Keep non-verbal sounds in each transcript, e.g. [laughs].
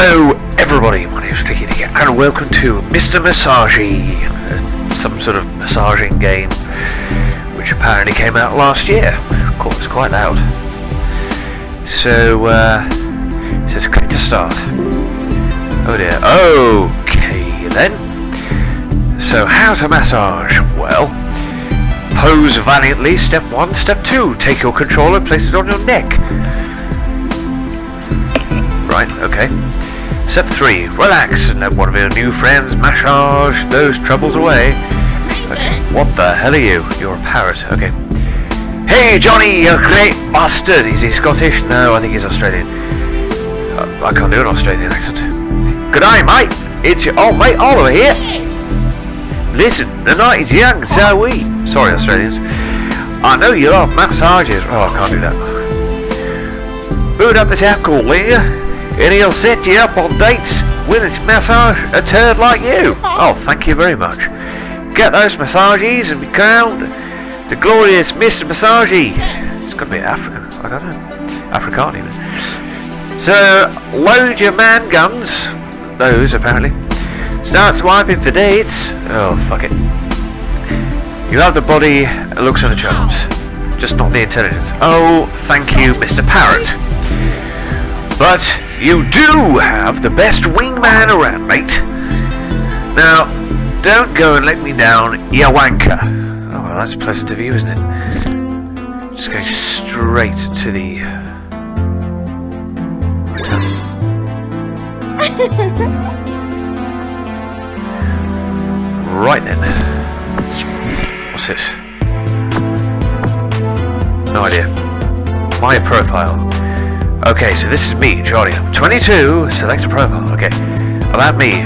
Hello, everybody. My name's Tricky D, and welcome to Mr. Massagy, uh, some sort of massaging game, which apparently came out last year. Of course, it's quite loud. So, uh, it says click to start. Oh dear. Okay, then. So, how to massage? Well, pose valiantly. Step one. Step two. Take your controller, place it on your neck. Right, okay. Step 3. Relax and let one of your new friends massage those troubles away. Okay. What the hell are you? You're a parrot. Okay. Hey, Johnny, you great bastard! Is he Scottish? No, I think he's Australian. Uh, I can't do an Australian accent. Good day, mate. It's your old mate Oliver here. Listen, the night is young, so are we. Sorry, Australians. I know you love massages. Oh, I can't do that. Boot up this alcohol, will you? And he'll set you up on dates with his massage a turd like you. Oh, thank you very much. Get those massages and be crowned the glorious Mr. Massagy. It's got to be African. I don't know. African even. So, load your man guns. Those, apparently. Start swiping for dates. Oh, fuck it. You have the body, looks and the charms. Just not the intelligence. Oh, thank you, Mr. Parrot. But you do have the best wingman around, mate. Now, don't go and let me down, you wanker. Oh, well, that's pleasant of you, isn't it? Just going straight to the... Uh, [laughs] right then. What's this? No idea. My profile. Okay, so this is me, Johnny. I'm 22, select a profile. Okay, about me.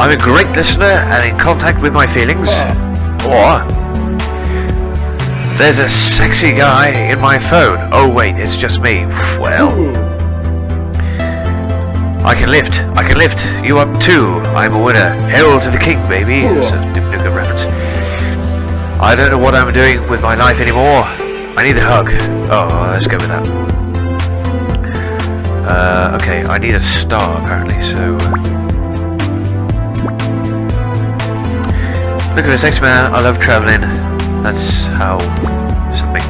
I'm a great listener and in contact with my feelings. Or, there's a sexy guy in my phone. Oh wait, it's just me. Well, I can lift. I can lift you up too. I'm a winner. Hail to the king, baby. It's a reference. I don't know what I'm doing with my life anymore. I need a hug. Oh, let's go with that. Uh, okay, I need a star apparently, so... Look at this X-Man, I love travelling. That's how... something.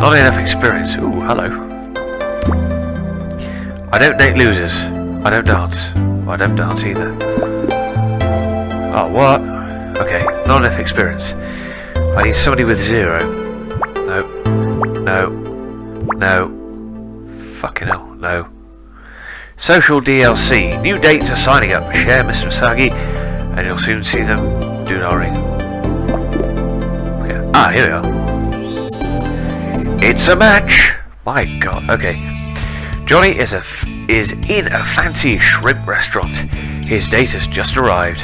Not enough experience. Ooh, hello. I don't date losers. I don't dance. I don't dance either. Oh, what? Okay, not enough experience. I need somebody with zero. No. No. No. Fucking hell, no. Social DLC. New dates are signing up. Share Mr. Massagy, and you'll soon see them do not ring. Okay. Ah, here we are. It's a match! My god, okay. Johnny is a is in a fancy shrimp restaurant. His date has just arrived.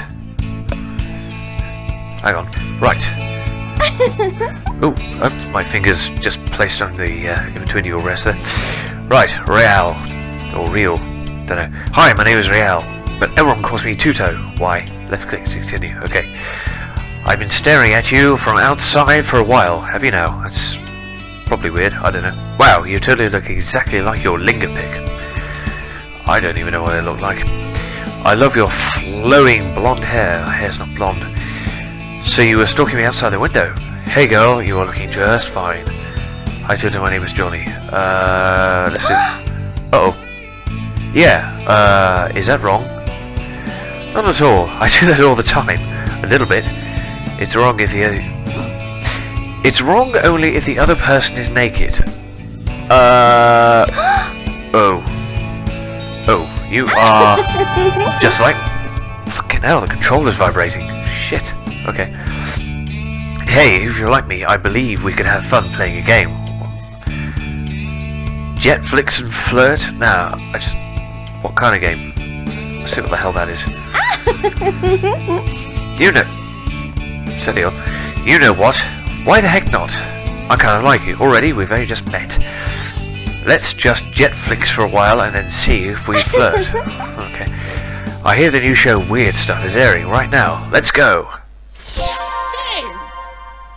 Hang on. Right. [laughs] oh, my fingers just placed on the uh, in between your wrists there. Right, Real or Real, don't know. Hi, my name is Real, but everyone calls me Tuto. Why? Left click to continue. Okay. I've been staring at you from outside for a while. Have you now? That's probably weird. I don't know. Wow, you totally look exactly like your Linger pic. I don't even know what they look like. I love your flowing blonde hair. Hair's not blonde. So you were stalking me outside the window. Hey girl, you are looking just fine. Hi Twitter, my name is Johnny. Uh, let's see. [gasps] Uh oh. Yeah, uh, is that wrong? Not at all. [laughs] I do that all the time. A little bit. It's wrong if you... [gasps] It's wrong only if the other person is naked. Uh... [gasps] oh. Oh, you are... [laughs] just like... Fucking hell, the controller's vibrating. Shit. Okay. Hey, if you're like me, I believe we could have fun playing a game. Jet flicks and flirt? Nah, I just... What kind of game? Let's see what the hell that is. [laughs] you know... Steady on. You know what? Why the heck not? I kind of like you. Already, we've only just met. Let's just jet flicks for a while and then see if we flirt. [laughs] okay. I hear the new show Weird Stuff is airing right now. Let's go!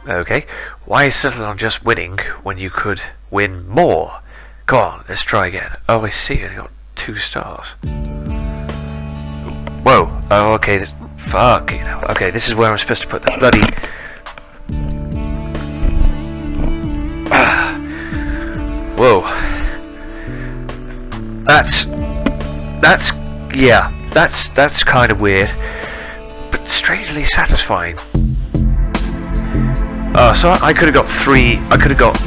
Okay, why settle on just winning when you could win more? Go on, let's try again. Oh, I see, I got two stars. Whoa, oh, okay, this, fuck, you know. Okay, this is where I'm supposed to put the bloody... [sighs] Whoa. That's... That's... Yeah, that's, that's kind of weird. But strangely satisfying. Oh, so I could have got three... I could have got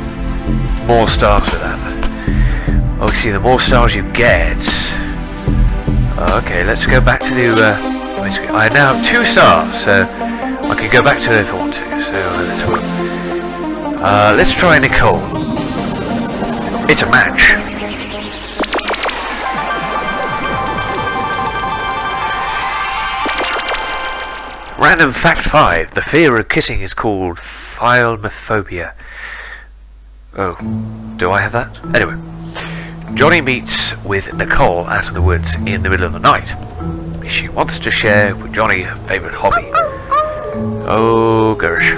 more stars for that. Oh, see, the more stars you get... Okay, let's go back to the... Uh, I now have two stars, so I can go back to it if I want to. So let's a look. Uh, let's try Nicole. It's a match. Random fact 5. The fear of kissing is called philophobia. Oh, do I have that? Anyway. Johnny meets with Nicole out in the woods in the middle of the night. She wants to share with Johnny her favourite hobby. Oh, gosh.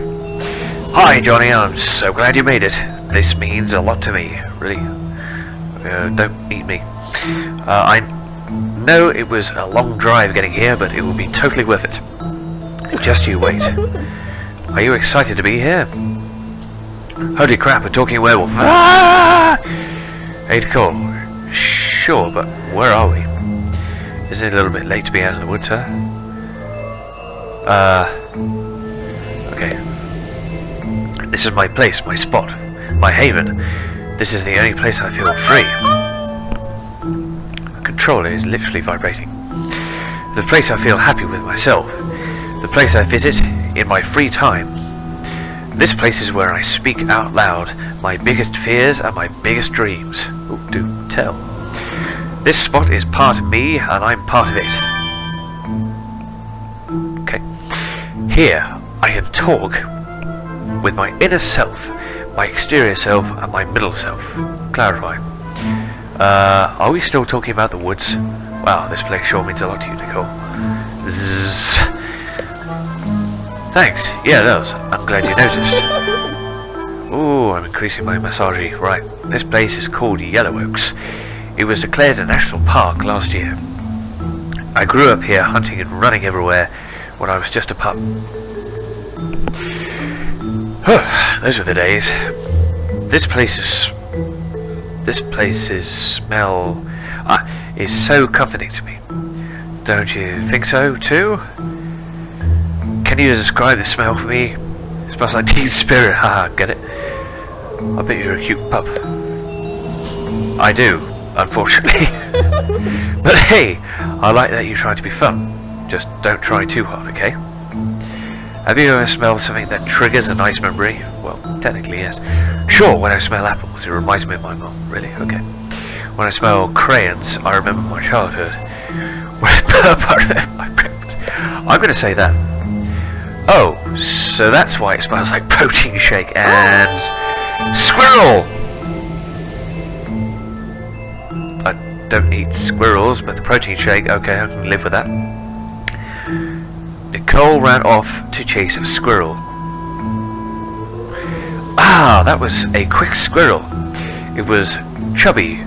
Hi, Johnny. I'm so glad you made it. This means a lot to me, really. Uh, don't eat me. Uh, I know it was a long drive getting here, but it will be totally worth it. Just you wait. Are you excited to be here? Holy crap, a talking werewolf. Ah! Hey, Nicole. Sure, but where are we? Isn't it a little bit late to be out in the woods, huh? Uh... Okay. This is my place, my spot, my haven. This is the only place I feel free. The controller is literally vibrating. The place I feel happy with myself. The place I visit in my free time. This place is where I speak out loud my biggest fears and my biggest dreams. Ooh, do tell. This spot is part of me and I'm part of it. Okay. Here, I can talk with my inner self, my exterior self, and my middle self. Clarify. Uh, are we still talking about the woods? Wow, this place sure means a lot to you, Nicole. Zzz. Thanks. Yeah, it does. I'm glad you noticed. Ooh, I'm increasing my massage. Right, this place is called Yellow Oaks. It was declared a national park last year. I grew up here hunting and running everywhere when I was just a pup. Those were the days. This place is... This place is smell... Ah, is so comforting to me. Don't you think so, too? Can you describe the smell for me? It smells like teen spirit, [laughs] haha, get it? I bet you're a cute pup. I do, unfortunately. [laughs] but hey, I like that you try to be fun. Just don't try too hard, okay? Have you ever smelled something that triggers a nice memory? Well, technically yes. Sure, when I smell apples, it reminds me of my mom. Really? Okay. When I smell crayons, I remember my childhood. [laughs] When I remember my breakfast. I'm going to say that. Oh, so that's why it smells like protein shake and squirrel. I don't eat squirrels, but the protein shake, okay, I can live with that. Nicole ran off to chase a squirrel. Ah, that was a quick squirrel. It was chubby,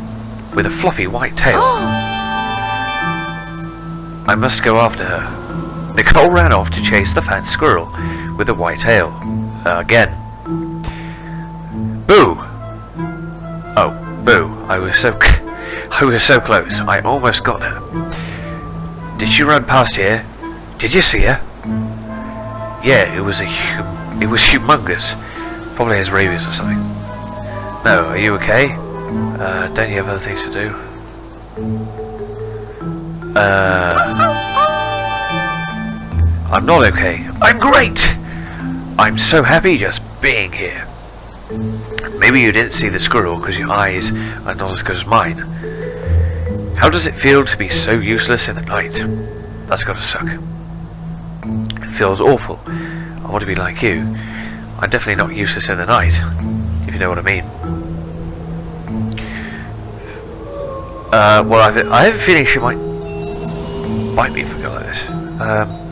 with a fluffy white tail. [gasps] I must go after her. Nicole ran off to chase the fat squirrel with a white tail. Uh, again. Boo! Oh, boo. I was so... [laughs] I was so close. I almost got her. Did she run past here? Did you see her? Yeah, it was a it was humongous. Probably has rabies or something. No, are you okay? Uh, don't you have other things to do? Uh... I'm not okay. I'm great! I'm so happy just being here. Maybe you didn't see the squirrel because your eyes are not as good as mine. How does it feel to be so useless in the night? That's gotta suck. It feels awful. I want to be like you. I'm definitely not useless in the night, if you know what I mean. Uh, well, I've, I have a feeling she might bite me go like this. Um,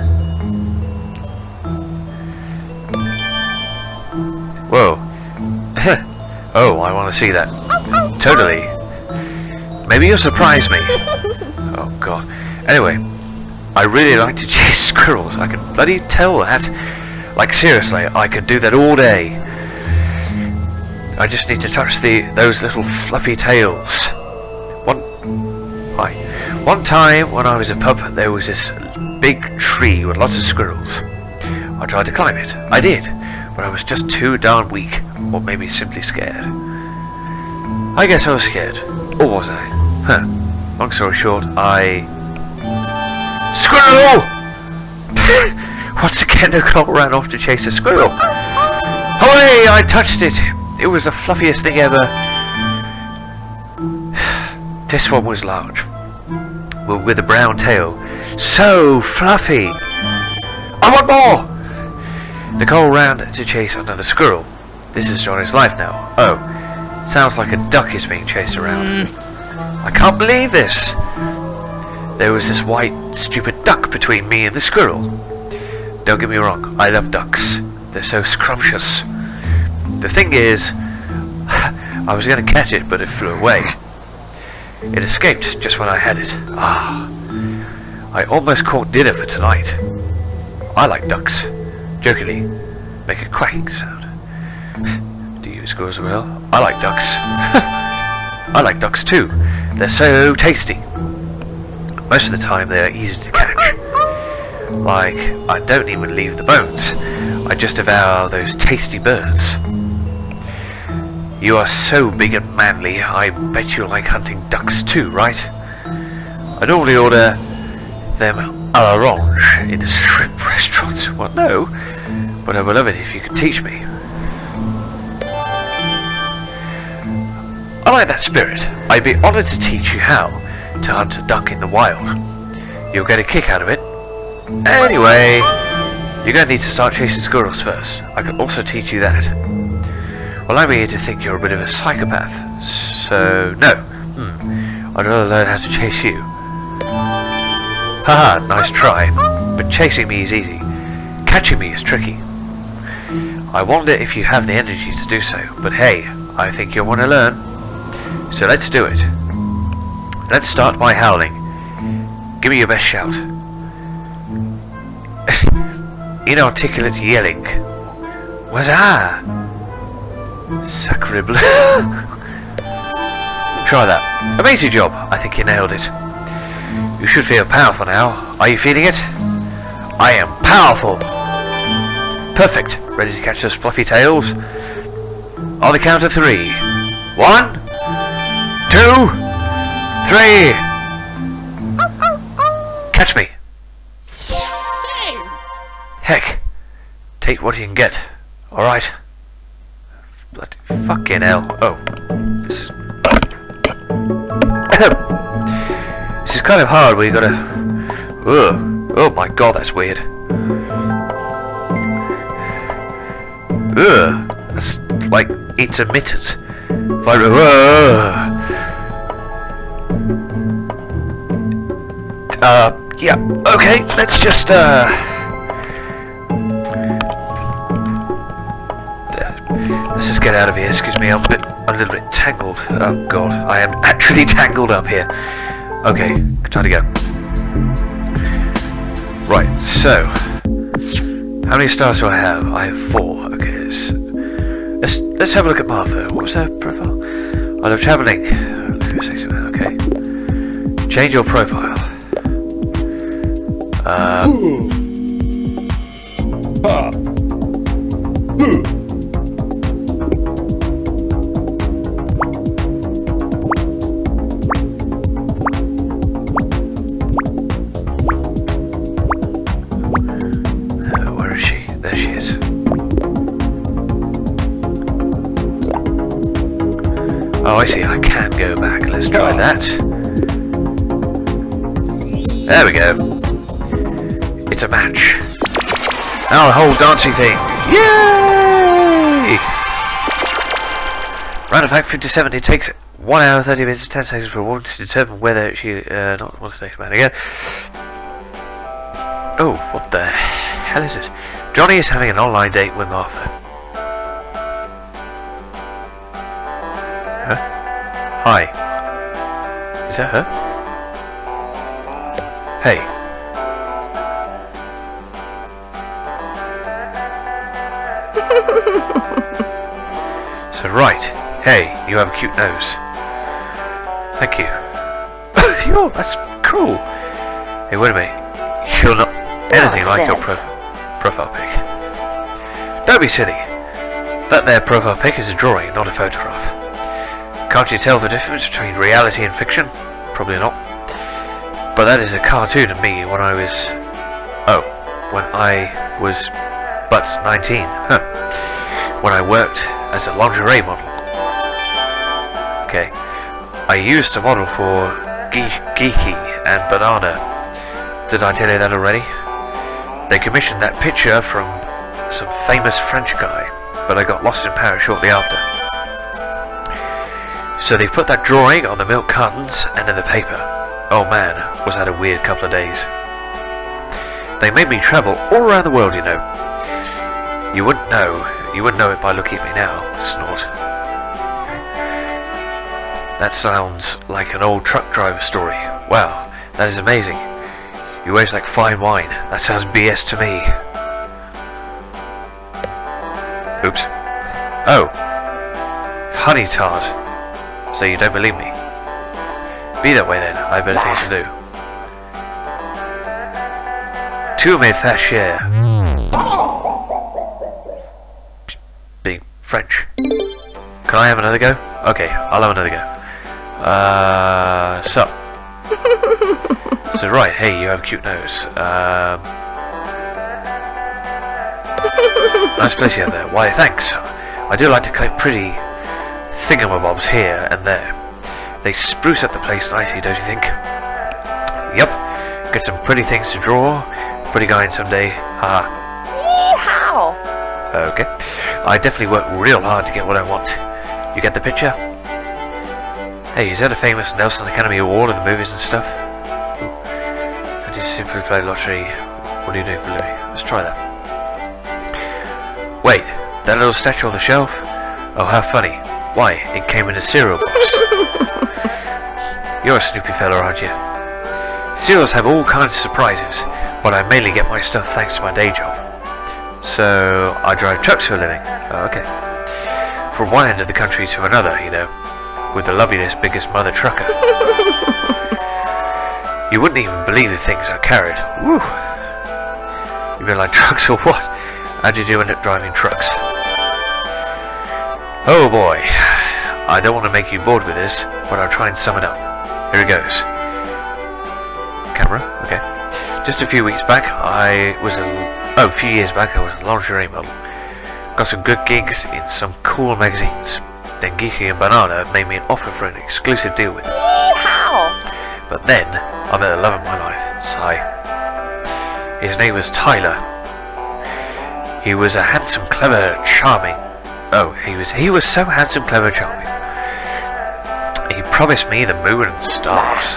whoa. [laughs] oh, I want to see that. Totally. Maybe you'll surprise me. [laughs] oh god. Anyway, I really like to [laughs] chase squirrels. I can bloody tell that. Like seriously, I could do that all day. I just need to touch the those little fluffy tails. One, hi. One time when I was a pup, there was this big tree with lots of squirrels. I tried to climb it. I did, but I was just too darn weak, or maybe simply scared. I guess I was scared. Or was I? Huh. Long story short, I... Squirrel! [gasps] Once again, Nicole ran off to chase a squirrel. Hooray! I touched it! It was the fluffiest thing ever. [sighs] This one was large. With a brown tail. So fluffy! I want more! Nicole ran to chase another squirrel. This is Johnny's life now. Oh, sounds like a duck is being chased around. I can't believe this! There was this white, stupid duck between me and the squirrel. Don't get me wrong, I love ducks. They're so scrumptious. The thing is, [laughs] I was going to catch it, but it flew away. It escaped just when I had it. Ah, I almost caught dinner for tonight. I like ducks. Jokingly, make a quacking sound. [laughs] Do you squirrels well? I like ducks. [laughs] I like ducks too. They're so tasty. Most of the time they're easy to catch. Like, I don't even leave the bones. I just devour those tasty birds. You are so big and manly, I bet you like hunting ducks too, right? I normally order them a l'orange in a shrimp restaurant. Well, no, but I would love it if you could teach me. I like that spirit. I'd be honoured to teach you how to hunt a duck in the wild. You'll get a kick out of it. Anyway, you're going to need to start chasing squirrels first. I can also teach you that. Well, I'm here to think you're a bit of a psychopath. So, no. Hmm. I'd rather learn how to chase you. Haha, nice try. But chasing me is easy. Catching me is tricky. I wonder if you have the energy to do so, but hey, I think you'll want to learn. So let's do it. Let's start by howling. Give me your best shout. [laughs] Inarticulate yelling. Wazah! Sacre bleu. [laughs] Try that. Amazing job. I think you nailed it. You should feel powerful now. Are you feeling it? I am powerful. Perfect. Ready to catch those fluffy tails? On the count of three. One, two, three. Catch me. Heck. Take what you can get. Alright. Bloody fucking hell. Oh. This is... [coughs] this is kind of hard where you gotta... Ugh. Oh my god, that's weird. Ugh. That's like intermittent. If I... Ugh. Uh, yeah. Okay, let's just, uh... Let's just get out of here. Excuse me, I'm a bit, a little bit tangled. Oh god, I am actually [laughs] tangled up here. Okay, time to go. Right, so how many stars do I have? I have four. Okay, let's let's, have a look at Martha. What was her profile? I love traveling. Okay, change your profile. Uh, Let's try that. There we go. It's a match. Now the whole dancing thing. Yay! Round of fact 57. It takes 1 hour 30 minutes and 10 seconds for a woman to determine whether she uh, not wants to a man again. Oh, what the hell is this? Johnny is having an online date with Martha. Huh? Hi. Is that her? Hey. so right. Hey, you have a cute nose. Thank you. [laughs] Yo, that's cool. Hey, wait a minute. You're not anything Oh, like your profile pic. Don't be silly. That there profile pic is a drawing, not a photograph. Can't you tell the difference between reality and fiction? Probably not. But that is a cartoon of me when I was... Oh, when I was but 19. [laughs] Huh. When I worked as a lingerie model. Okay. I used to model for Ge- Geeky and Banana. Did I tell you that already? They commissioned that picture from some famous French guy, but I got lost in Paris shortly after. So they put that drawing on the milk cartons and in the paper. Oh man, was that a weird couple of days. They made me travel all around the world, you know. You wouldn't know. You wouldn't know it by looking at me now, snort. That sounds like an old truck driver story. Wow, that is amazing. You always like fine wine. That sounds BS to me. Oops. Oh. Honey tart. So you don't believe me? Be that way then. I have better things to do. Two mes fair. Being French. Can I have another go? Okay, I'll have another go. Uh, so. [laughs] so right, hey, you have a cute nose. Um, nice place you have there. Why, thanks. I do like to collect pretty thingamabobs here and there. They spruce up the place nicely, don't you think? Yep. Get some pretty things to draw. Pretty guy in someday. Haha. Yeehaw! Okay. I definitely work real hard to get what I want. You get the picture? Hey, is that a famous Nelson Academy Award in the movies and stuff? Ooh. I just simply play lottery. What are you doing for living? Let's try that. Wait, that little statue on the shelf? Oh, how funny. Why, it came in a cereal box. You're a snoopy fella, aren't you? Cereals have all kinds of surprises, but I mainly get my stuff thanks to my day job. So, I drive trucks for a living. Oh, okay. From one end of the country to another, you know, with the loveliest, biggest mother trucker. you wouldn't even believe the things I carried. Woo! You've been like [laughs] trucks or what? How'd you do end up driving trucks? Oh boy. I don't want to make you bored with this, but I'll try and sum it up. Here it goes. Camera? Okay. Just a few weeks back, I was a... Oh, a few years back, I was a lingerie model. Got some good gigs in some cool magazines. Then Geeky and Banana made me an offer for an exclusive deal with them. Yeehaw! But then, I met the love of my life, Sigh. His name was Tyler. He was a handsome, clever, charming... Oh, he was he was so handsome, clever, charming. He promised me the moon and stars.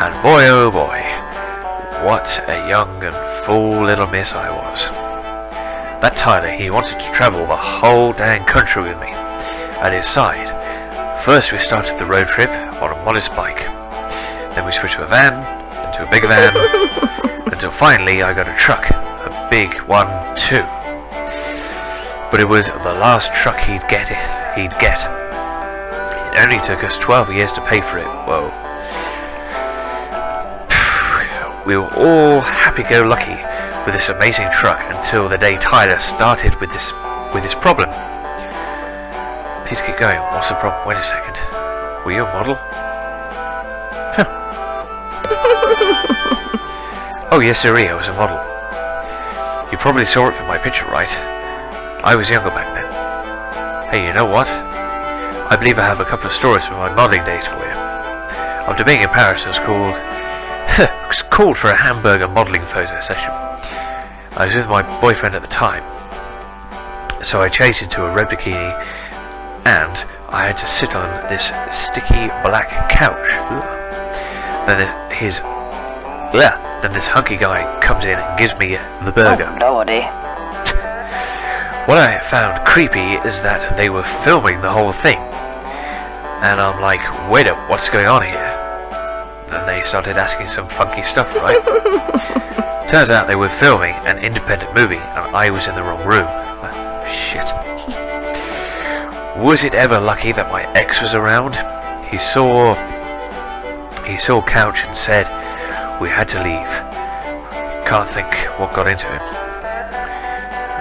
And boy, oh boy, what a young and fool little miss I was. That Tyler, he wanted to travel the whole dang country with me. At his side, first we started the road trip on a modest bike. Then we switched to a van, then to a bigger van, [laughs] until finally I got a truck, a big one too. But it was the last truck he'd get. It he'd get. It only took us 12 years to pay for it. Whoa. [sighs] We were all happy-go-lucky with this amazing truck until the day Tyler started with this with this problem. Please keep going. What's the problem? Wait a second. Were you a model? [laughs] oh yes, sirree, I was a model. You probably saw it from my picture, right? I was younger back then. Hey, you know what? I believe I have a couple of stories from my modelling days for you. After being in Paris, I was called [laughs] was called for a hamburger modelling photo session. I was with my boyfriend at the time, so I changed into a red bikini, and I had to sit on this sticky black couch. Then his, then this hunky guy comes in and gives me the burger. Oh, lordy. What I found creepy is that they were filming the whole thing. And I'm like, wait up, what's going on here? Then they started asking some funky stuff, right? [laughs] Turns out they were filming an independent movie and I was in the wrong room. Shit. Was it ever lucky that my ex was around? He saw he saw Couch and said we had to leave. Can't think what got into him.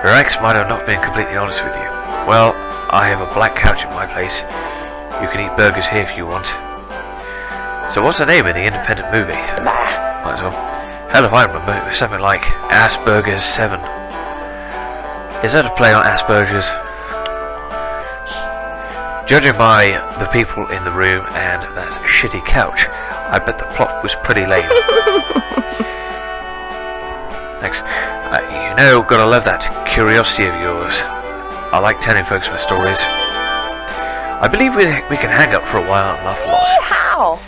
Your ex might have not been completely honest with you. Well, I have a black couch at my place. You can eat burgers here if you want. So what's the name of the independent movie? Might as well. Hell if I remember, it was something like Asperger's 7. Is that a play on Asperger's? Judging by the people in the room and that shitty couch, I bet the plot was pretty lame. [laughs] Thanks. Uh, you know, gotta love that curiosity of yours. I like telling folks my stories. I believe we, we can hang out for a while and laugh a lot. How?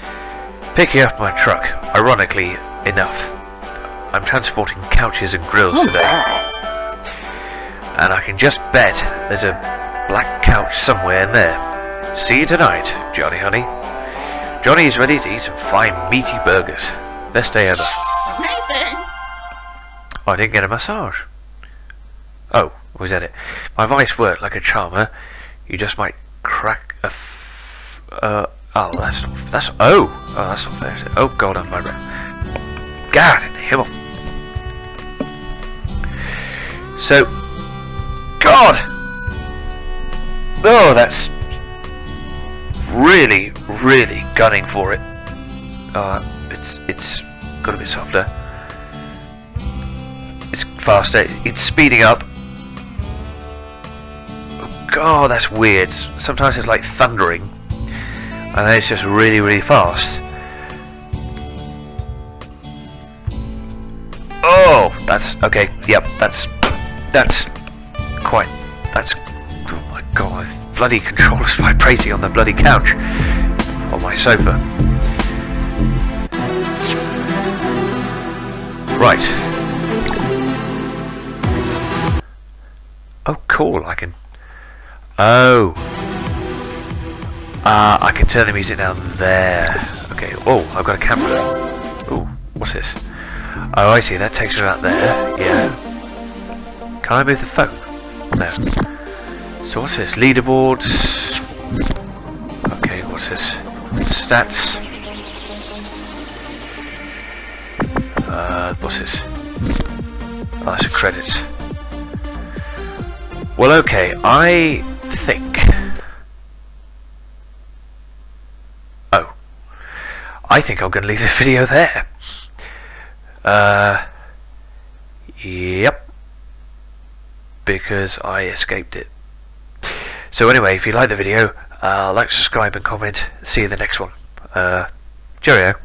Picking up my truck, ironically enough. I'm transporting couches and grills Oh, today. And I can just bet there's a black couch somewhere in there. See you tonight, Johnny Honey. Johnny is ready to eat some fine meaty burgers. Best day ever. Nathan. Oh, I didn't get a massage. Oh, was that it? My voice worked like a charmer. You just might crack a f- uh, oh, that's not, that's, oh, oh, that's not fair. Oh, God, I'm my. God in the himmel. So, God! Oh, that's really, really gunning for it. Uh, it's, it's got a bit softer. It's faster. It's speeding up. Oh, that's weird. Sometimes it's like thundering. And then it's just really, really fast. Oh, that's okay. Yep, that's that's quite. That's oh my god, bloody controller's [laughs] vibrating on the bloody couch on my sofa. Right. Oh, cool. I can. Oh. Ah, I can turn the music down there. Okay. Oh, I've got a camera. Oh, what's this? Oh, I see. That takes me out there. Yeah. Can I move the phone? No. So what's this? Leaderboards. Okay, what's this? Stats. Uh, what's this? Oh, that's a credits. Well, okay, I I think I'm going to leave the video there. Uh. Yep. Because I escaped it. So anyway, if you like the video, uh, like, subscribe and comment. See you in the next one. Uh, cheerio.